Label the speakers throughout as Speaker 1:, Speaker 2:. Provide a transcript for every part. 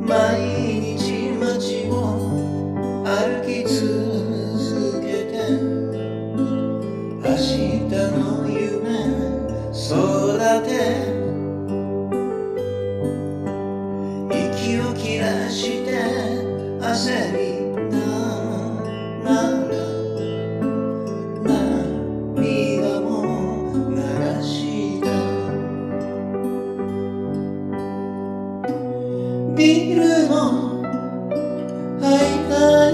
Speaker 1: 毎日街を歩き続けて明日の夢育て。息を切らして焦り見るも会いたい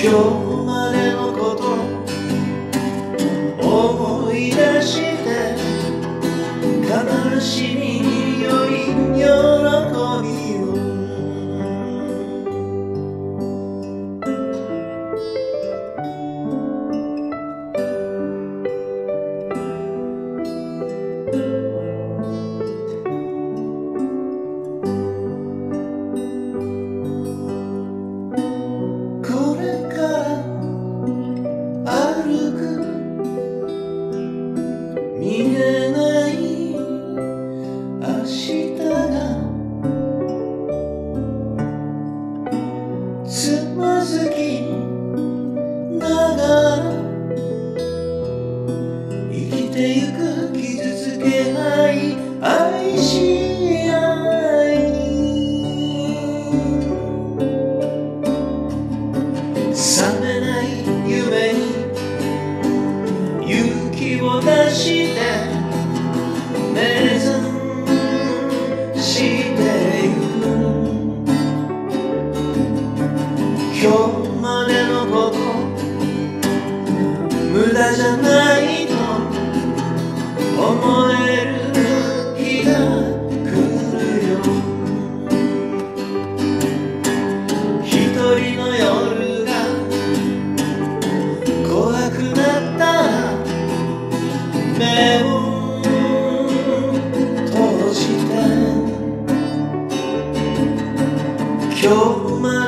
Speaker 1: 今日までのこと思い出して悲しみにじゃないと思える日が来るよ。一人の夜が怖くなった。ら目を閉じて。今日まで